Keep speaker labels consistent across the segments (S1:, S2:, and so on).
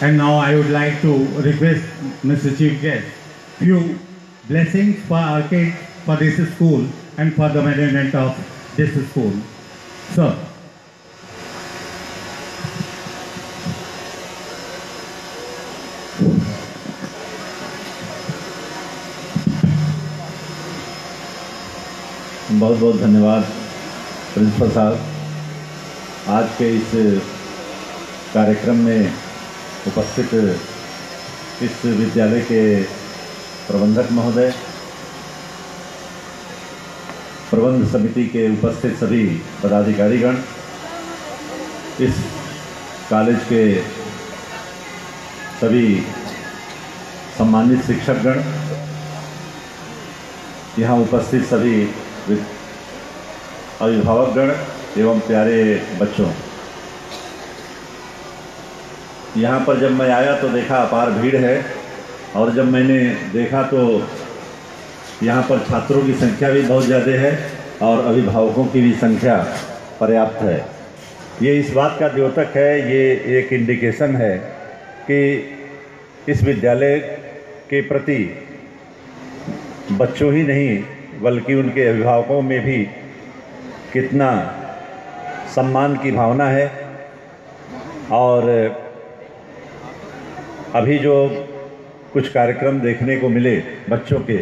S1: And now I would like to request Mr. Chief Guest, few blessings for our kids, for this school and for the management of this school. Sir.
S2: बहुत बहुत धन्यवाद principal साहब आज के इस कार्यक्रम में उपस्थित इस विद्यालय के प्रबंधक महोदय, प्रबंध समिति के उपस्थित सभी पदाधिकारीगण, इस कॉलेज के सभी सम्मानित शिक्षकगण, यहाँ उपस्थित सभी अभिभावकगण एवं प्यारे बच्चों। यहाँ पर जब मैं आया तो देखा अपार भीड़ है और जब मैंने देखा तो यहाँ पर छात्रों की संख्या भी बहुत ज़्यादा है और अभिभावकों की भी संख्या पर्याप्त है। ये इस बात का द्योतक है, ये एक इंडिकेशन है कि इस विद्यालय के प्रति बच्चों ही नहीं, बल्कि उनके अभिभावकों में भी कितना सम्मान की भावना है। और अभी जो कुछ कार्यक्रम देखने को मिले बच्चों के,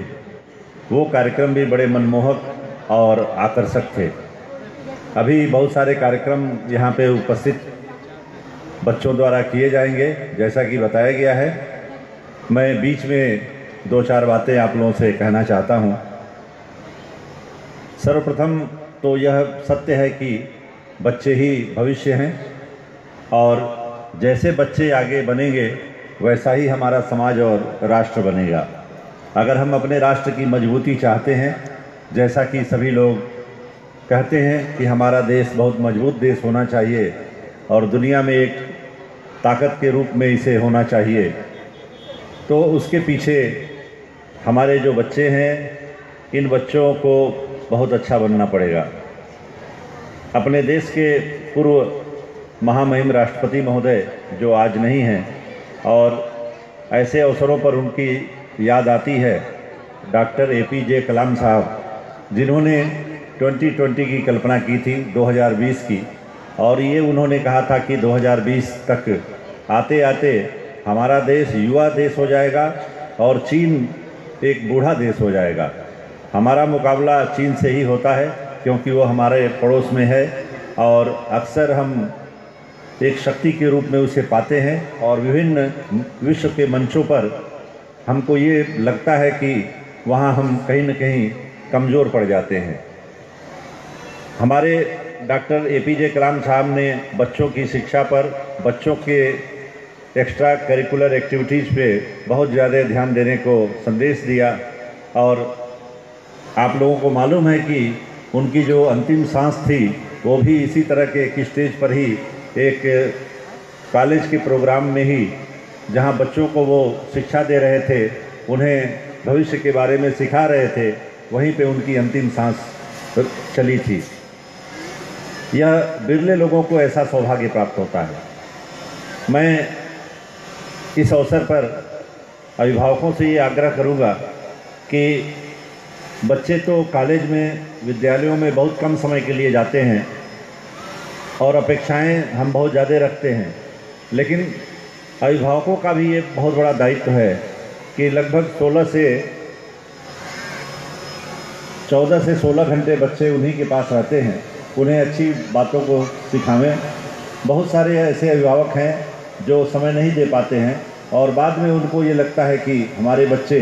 S2: वो कार्यक्रम भी बड़े मनमोहक और आकर्षक थे। अभी बहुत सारे कार्यक्रम यहाँ पे उपस्थित बच्चों द्वारा किए जाएँगे। जैसा कि बताया गया है, मैं बीच में दो चार बातें आप लोगों से कहना चाहता हूँ। सर्वप्रथम तो यह सत्य है कि बच्चे ही भविष्य हैं और जैसे बच्चे आगे बनेंगे वैसा ही हमारा समाज और राष्ट्र बनेगा। अगर हम अपने राष्ट्र की मजबूती चाहते हैं, जैसा कि सभी लोग कहते हैं कि हमारा देश बहुत मज़बूत देश होना चाहिए और दुनिया में एक ताकत के रूप में इसे होना चाहिए तो उसके पीछे हमारे जो बच्चे हैं, इन बच्चों को बहुत अच्छा बनना पड़ेगा। अपने देश के पूर्व महामहिम राष्ट्रपति महोदय, जो आज नहीं हैं और ऐसे अवसरों पर उनकी याद आती है डॉक्टर ए पी जे कलाम साहब, जिन्होंने 2020 की कल्पना की थी 2020 की। और ये उन्होंने कहा था कि 2020 तक आते आते हमारा देश युवा देश हो जाएगा और चीन एक बूढ़ा देश हो जाएगा। हमारा मुकाबला चीन से ही होता है, क्योंकि वो हमारे पड़ोस में है और अक्सर हम एक शक्ति के रूप में उसे पाते हैं और विभिन्न विश्व के मंचों पर हमको ये लगता है कि वहाँ हम कहीं न कहीं कमज़ोर पड़ जाते हैं। हमारे डॉक्टर ए पी जे कलाम साहब ने बच्चों की शिक्षा पर, बच्चों के एक्स्ट्रा करिकुलर एक्टिविटीज़ पे बहुत ज़्यादा ध्यान देने को संदेश दिया और आप लोगों को मालूम है कि उनकी जो अंतिम सांस थी, वो भी इसी तरह के एक स्टेज पर ही एक कॉलेज के प्रोग्राम में ही, जहाँ बच्चों को वो शिक्षा दे रहे थे, उन्हें भविष्य के बारे में सिखा रहे थे, वहीं पे उनकी अंतिम सांस चली थी। यह बिरले लोगों को ऐसा सौभाग्य प्राप्त होता है। मैं इस अवसर पर अभिभावकों से ये आग्रह करूँगा कि बच्चे तो कॉलेज में, विद्यालयों में बहुत कम समय के लिए जाते हैं और अपेक्षाएँ हम बहुत ज़्यादा रखते हैं। लेकिन अभिभावकों का भी ये बहुत बड़ा दायित्व है कि लगभग 16 से 14 से 16 घंटे बच्चे उन्हीं के पास रहते हैं। उन्हें अच्छी बातों को सिखावें। बहुत सारे ऐसे अभिभावक हैं जो समय नहीं दे पाते हैं और बाद में उनको ये लगता है कि हमारे बच्चे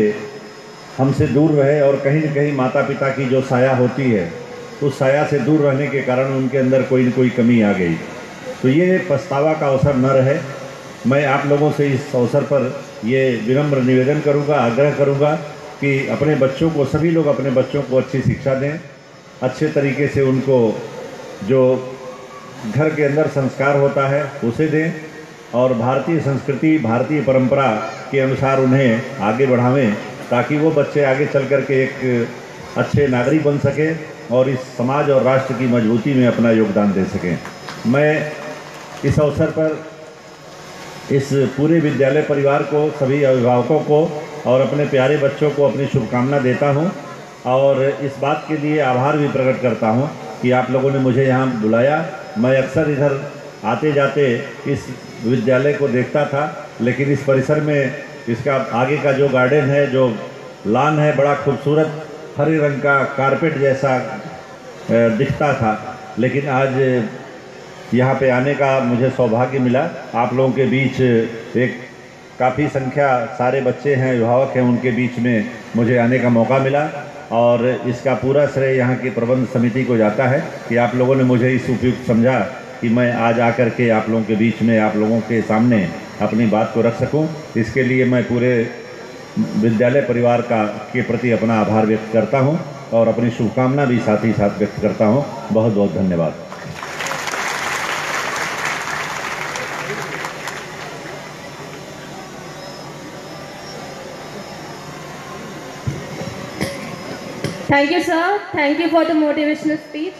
S2: हमसे दूर रहे और कहीं न कहीं माता पिता की जो साया होती है उस साया से दूर रहने के कारण उनके अंदर कोई न कोई कमी आ गई। तो ये पछतावा का अवसर न रहे। मैं आप लोगों से इस अवसर पर ये विनम्र निवेदन करूँगा, आग्रह करूँगा कि अपने बच्चों को, सभी लोग अपने बच्चों को अच्छी शिक्षा दें, अच्छे तरीके से उनको जो घर के अंदर संस्कार होता है उसे दें और भारतीय संस्कृति, भारतीय परंपरा के अनुसार उन्हें आगे बढ़ावें ताकि वो बच्चे आगे चल कर के एक अच्छे नागरिक बन सकें। और इस समाज और राष्ट्र की मजबूती में अपना योगदान दे सकें। मैं इस अवसर पर इस पूरे विद्यालय परिवार को, सभी अभिभावकों को और अपने प्यारे बच्चों को अपनी शुभकामना देता हूँ और इस बात के लिए आभार भी प्रकट करता हूँ कि आप लोगों ने मुझे यहाँ बुलाया। मैं अक्सर इधर आते जाते इस विद्यालय को देखता था, लेकिन इस परिसर में इसका आगे का जो गार्डन है, जो लान है, बड़ा खूबसूरत, हरे रंग का कारपेट जैसा दिखता था। लेकिन आज यहाँ पे आने का मुझे सौभाग्य मिला। आप लोगों के बीच एक काफ़ी संख्या सारे बच्चे हैं अभिभावक हैं, उनके बीच में मुझे आने का मौका मिला और इसका पूरा श्रेय यहाँ की प्रबंध समिति को जाता है कि आप लोगों ने मुझे इस उपयुक्त समझा कि मैं आज आकर के आप लोगों के बीच में, आप लोगों के सामने अपनी बात को रख सकूँ। इसके लिए मैं पूरे विद्यालय परिवार का, के प्रति अपना आभार व्यक्त करता हूँ। और अपनी शुभकामना भी साथ ही साथ व्यक्त करता हूँ। बहुत बहुत धन्यवाद।
S3: Thank you sir thank you for the motivational speech